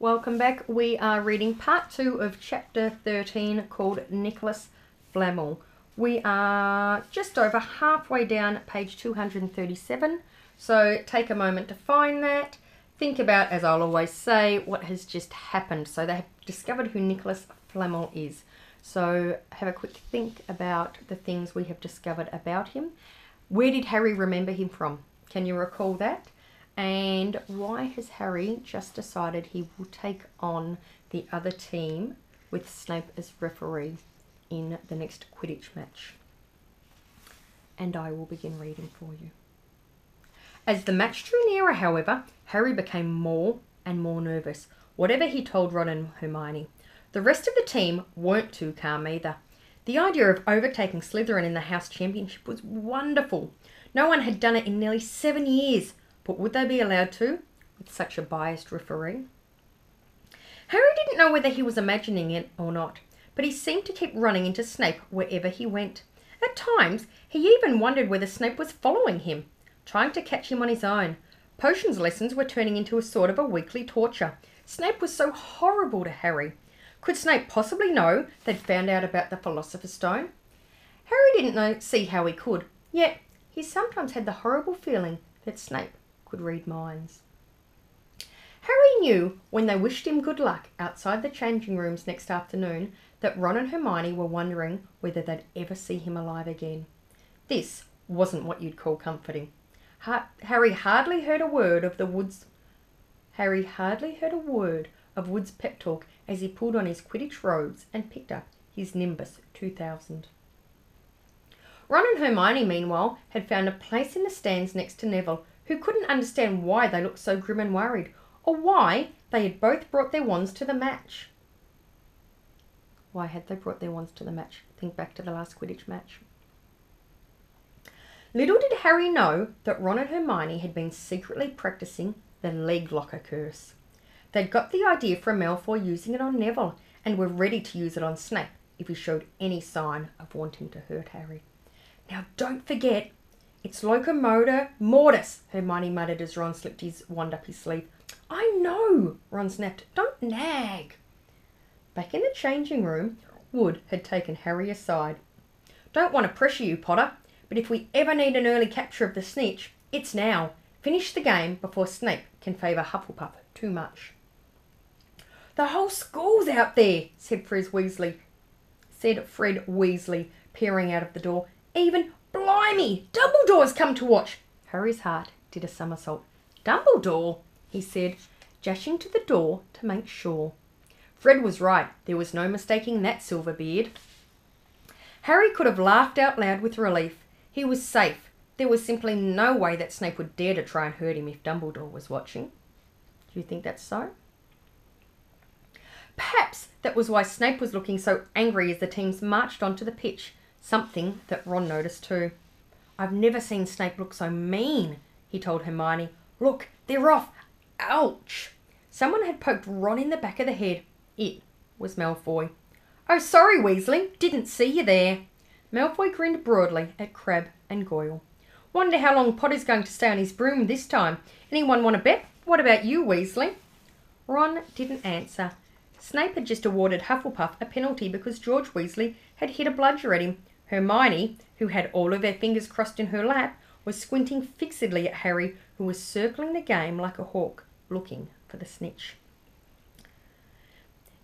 Welcome back. We are reading part two of chapter 13 called Nicolas Flamel. We are just over halfway down page 237, so take a moment to find that. Think about, as I'll always say, what has just happened. So they have discovered who Nicolas Flamel is. So have a quick think about the things we have discovered about him. Where did Harry remember him from? Can you recall that? And why has Harry just decided he will take on the other team with Snape as referee in the next Quidditch match? And I will begin reading for you. As the match drew nearer, however, Harry became more and more nervous, whatever he told Ron and Hermione. The rest of the team weren't too calm either. The idea of overtaking Slytherin in the House Championship was wonderful. No one had done it in nearly seven years, but would they be allowed to with such a biased referee? Harry didn't know whether he was imagining it or not, but he seemed to keep running into Snape wherever he went. At times, he even wondered whether Snape was following him, trying to catch him on his own. Potions lessons were turning into a sort of a weekly torture. Snape was so horrible to Harry. Could Snape possibly know they'd found out about the Philosopher's Stone? Harry didn't know, see how he could, yet he sometimes had the horrible feeling that Snape could read minds. Harry knew when they wished him good luck outside the changing rooms next afternoon that Ron and Hermione were wondering whether they'd ever see him alive again. This wasn't what you'd call comforting. Ha- Harry hardly heard a word of the woods. Harry hardly heard a word of Wood's pep talk as he pulled on his Quidditch robes and picked up his Nimbus 2000. Ron and Hermione, meanwhile, had found a place in the stands next to Neville, who couldn't understand why they looked so grim and worried, or why they had both brought their wands to the match. Why had they brought their wands to the match? Think back to the last Quidditch match. Little did Harry know that Ron and Hermione had been secretly practicing the leg locker curse. They'd got the idea from Malfoy using it on Neville and were ready to use it on Snape if he showed any sign of wanting to hurt Harry. Now, don't forget, it's locomotor mortis, Hermione muttered as Ron slipped his wand up his sleeve. I know, Ron snapped. Don't nag. Back in the changing room, Wood had taken Harry aside. Don't want to pressure you, Potter, but if we ever need an early capture of the snitch, it's now. Finish the game before Snape can favour Hufflepuff too much. The whole school's out there, said Fred Weasley. Said Fred Weasley, peering out of the door. Even blimey, Dumbledore's come to watch. Harry's heart did a somersault. Dumbledore, he said, dashing to the door to make sure. Fred was right. There was no mistaking that silver beard. Harry could have laughed out loud with relief. He was safe. There was simply no way that Snape would dare to try and hurt him if Dumbledore was watching. Do you think that's so? Perhaps that was why Snape was looking so angry as the teams marched onto the pitch, something that Ron noticed too. I've never seen Snape look so mean, he told Hermione. Look, they're off. Ouch! Someone had poked Ron in the back of the head. It was Malfoy. Oh, sorry, Weasley. Didn't see you there. Malfoy grinned broadly at Crabbe and Goyle. Wonder how long Potter's going to stay on his broom this time. Anyone want to bet? What about you, Weasley? Ron didn't answer. Snape had just awarded Hufflepuff a penalty because George Weasley had hit a bludger at him. Hermione, who had all of her fingers crossed in her lap, was squinting fixedly at Harry, who was circling the game like a hawk, looking for the snitch.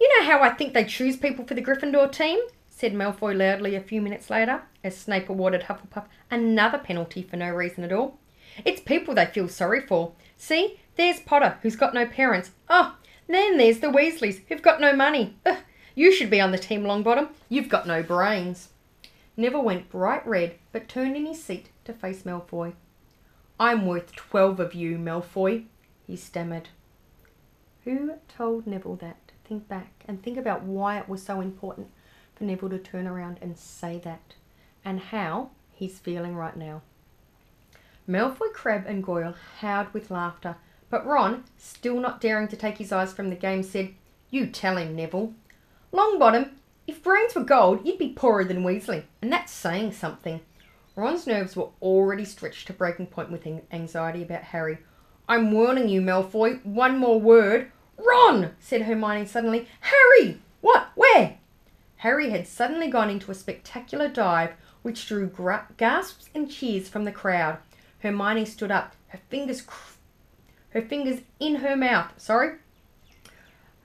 You know how I think they choose people for the Gryffindor team? said Malfoy loudly a few minutes later, as Snape awarded Hufflepuff another penalty for no reason at all. It's people they feel sorry for. See, there's Potter, who's got no parents. Oh, then there's the Weasleys, who've got no money. Ugh, you should be on the team, Longbottom. You've got no brains. Neville went bright red, but turned in his seat to face Malfoy. I'm worth twelve of you, Malfoy, he stammered. Who told Neville that? Think back and think about why it was so important for Neville to turn around and say that, and how he's feeling right now. Malfoy, Crabbe, and Goyle howled with laughter, but Ron, still not daring to take his eyes from the game, said, You tell him, Neville. Longbottom, if brains were gold, you'd be poorer than Weasley, and that's saying something. Ron's nerves were already stretched to breaking point with anxiety about Harry. I'm warning you, Malfoy, one more word. Ron! said Hermione suddenly. Harry! What? Where? Harry had suddenly gone into a spectacular dive which drew gra- gasps and cheers from the crowd. Hermione stood up, her fingers cr- her fingers in her mouth. Sorry.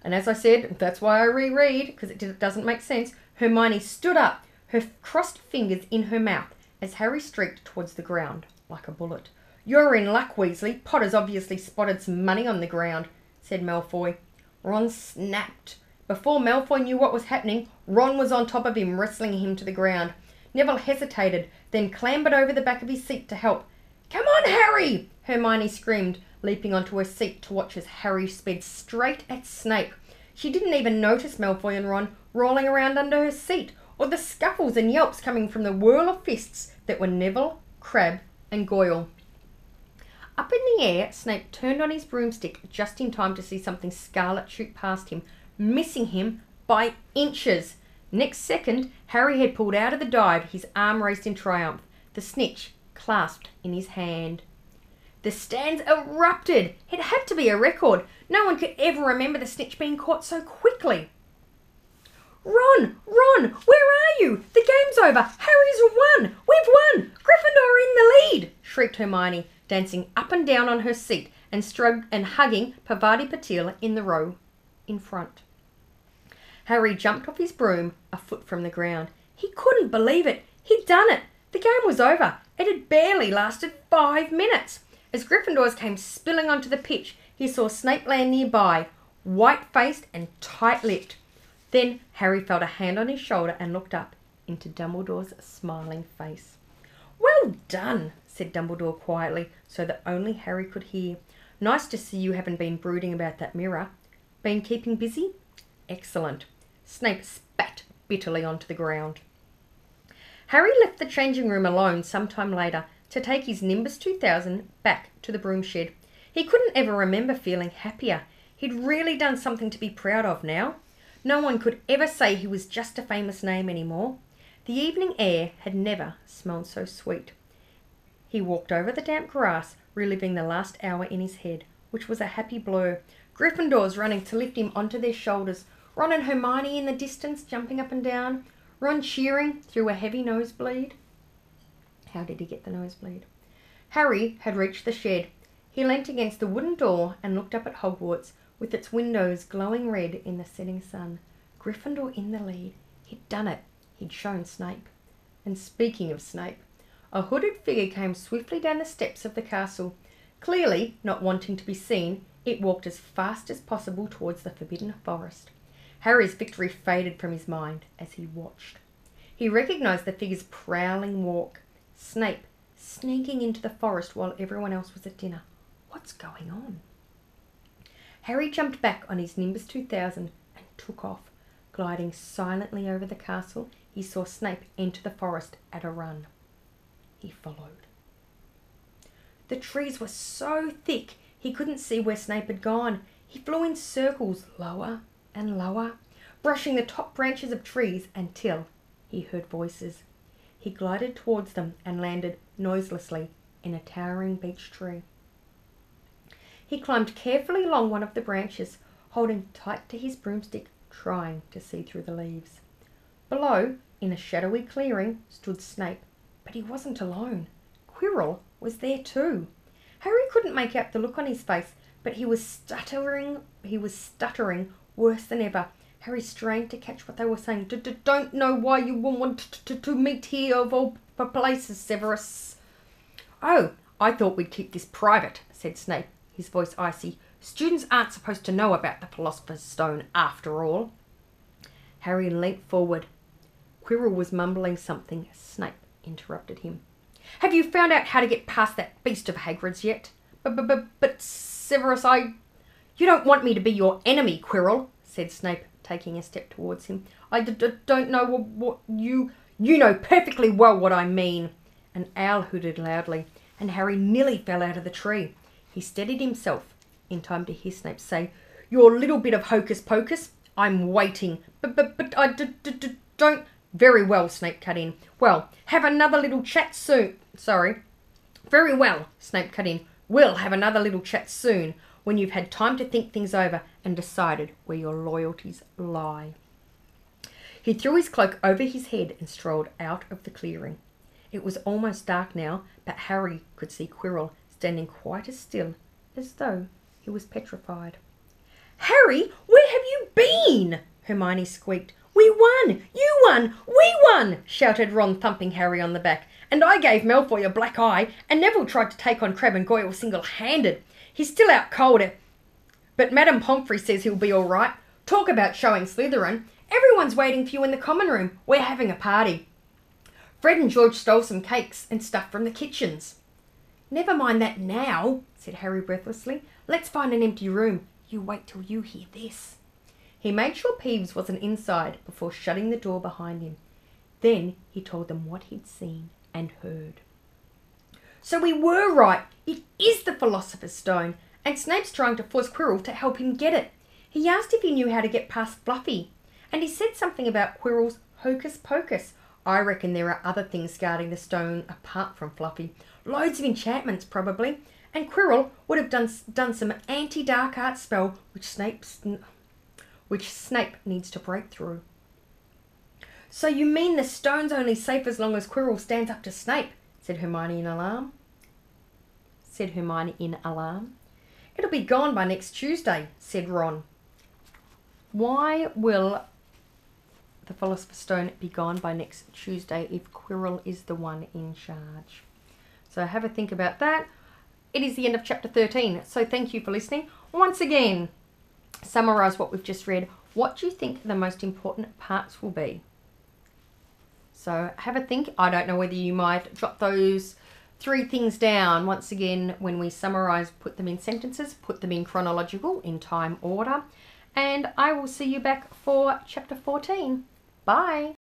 And as I said, that's why I reread because it doesn't make sense. Hermione stood up, her crossed fingers in her mouth, as Harry streaked towards the ground like a bullet. You're in luck, Weasley. Potter's obviously spotted some money on the ground, said Malfoy. Ron snapped. Before Malfoy knew what was happening, Ron was on top of him, wrestling him to the ground. Neville hesitated, then clambered over the back of his seat to help. Come on, Harry! Hermione screamed, leaping onto her seat to watch as Harry sped straight at Snape. She didn't even notice Malfoy and Ron rolling around under her seat, or the scuffles and yelps coming from the whirl of fists that were Neville, Crabbe, and Goyle. Up in the air, Snape turned on his broomstick just in time to see something scarlet shoot past him, missing him by inches. Next second, Harry had pulled out of the dive, his arm raised in triumph, the snitch clasped in his hand. The stands erupted. It had to be a record. No one could ever remember the snitch being caught so quickly. Ron! Ron! Where are you? The game's over! Harry's won! We've won! Gryffindor in the lead! shrieked Hermione, dancing up and down on her seat and, strug- and hugging Parvati Patil in the row in front. Harry jumped off his broom a foot from the ground. He couldn't believe it. He'd done it. The game was over. It had barely lasted five minutes. As Gryffindors came spilling onto the pitch, he saw Snape land nearby, white faced and tight lipped. Then Harry felt a hand on his shoulder and looked up into Dumbledore's smiling face. Well done, said Dumbledore quietly, so that only Harry could hear. Nice to see you haven't been brooding about that mirror. Been keeping busy? Excellent. Snape spat bitterly onto the ground. Harry left the changing room alone some time later to take his Nimbus 2000 back to the broom shed. He couldn't ever remember feeling happier. He'd really done something to be proud of now. No one could ever say he was just a famous name anymore. The evening air had never smelled so sweet. He walked over the damp grass, reliving the last hour in his head, which was a happy blur. Gryffindors running to lift him onto their shoulders, Ron and Hermione in the distance jumping up and down, Ron cheering through a heavy nosebleed. How did he get the nosebleed? Harry had reached the shed. He leant against the wooden door and looked up at Hogwarts, with its windows glowing red in the setting sun. Gryffindor in the lead. He'd done it. He'd shown Snape. And speaking of Snape, a hooded figure came swiftly down the steps of the castle. Clearly, not wanting to be seen, it walked as fast as possible towards the forbidden forest. Harry's victory faded from his mind as he watched. He recognized the figure's prowling walk. Snape sneaking into the forest while everyone else was at dinner. What's going on? Harry jumped back on his Nimbus 2000 and took off. Gliding silently over the castle, he saw Snape enter the forest at a run. He followed. The trees were so thick he couldn't see where Snape had gone. He flew in circles lower and lower, brushing the top branches of trees until he heard voices. He glided towards them and landed noiselessly in a towering beech tree. He climbed carefully along one of the branches, holding tight to his broomstick, trying to see through the leaves. Below, in a shadowy clearing, stood Snape, but he wasn't alone. Quirrell was there too. Harry couldn't make out the look on his face, but he was stuttering. He was stuttering worse than ever. Harry strained to catch what they were saying. Don't know why you won't want to meet here of all places, Severus. Oh, I thought we'd keep this private, said Snape, his voice icy. Students aren't supposed to know about the Philosopher's Stone after all. Harry leaped forward. Quirrell was mumbling something. Snape interrupted him. Have you found out how to get past that beast of Hagrid's yet? But, but, but Severus, I... You don't want me to be your enemy, Quirrell, said Snape, taking a step towards him. I d- d- don't know what, what you... You know perfectly well what I mean. An owl hooted loudly, and Harry nearly fell out of the tree. He steadied himself in time to hear Snape say, Your little bit of hocus pocus, I'm waiting. But, but, but I d- d- d- don't... Very well, Snape cut in. Well, have another little chat soon. Sorry. Very well, Snape cut in. We'll have another little chat soon. When you've had time to think things over and decided where your loyalties lie. He threw his cloak over his head and strolled out of the clearing. It was almost dark now, but Harry could see Quirrell standing quite as still as though he was petrified. Harry, where have you been? Hermione squeaked. We won! You won! We won! shouted Ron, thumping Harry on the back. And I gave Malfoy a black eye, and Neville tried to take on Crabbe and Goyle single-handed. He's still out cold, but Madame Pomfrey says he'll be all right. Talk about showing Slytherin. Everyone's waiting for you in the common room. We're having a party. Fred and George stole some cakes and stuff from the kitchens. Never mind that now, said Harry breathlessly. Let's find an empty room. You wait till you hear this. He made sure Peeves wasn't inside before shutting the door behind him. Then he told them what he'd seen and heard. So we were right. It is the Philosopher's Stone, and Snape's trying to force Quirrell to help him get it. He asked if he knew how to get past Fluffy, and he said something about Quirrell's hocus pocus. I reckon there are other things guarding the stone apart from Fluffy. Loads of enchantments, probably. And Quirrell would have done, done some anti-dark art spell, which Snape's, which Snape needs to break through. So you mean the stone's only safe as long as Quirrell stands up to Snape? Said Hermione in alarm. Said Hermione in alarm. It'll be gone by next Tuesday, said Ron. Why will the Philosopher's Stone be gone by next Tuesday if Quirrell is the one in charge? So have a think about that. It is the end of chapter 13, so thank you for listening. Once again, summarise what we've just read. What do you think the most important parts will be? So have a think. I don't know whether you might drop those three things down. Once again, when we summarise, put them in sentences, put them in chronological, in time order. And I will see you back for chapter 14. Bye.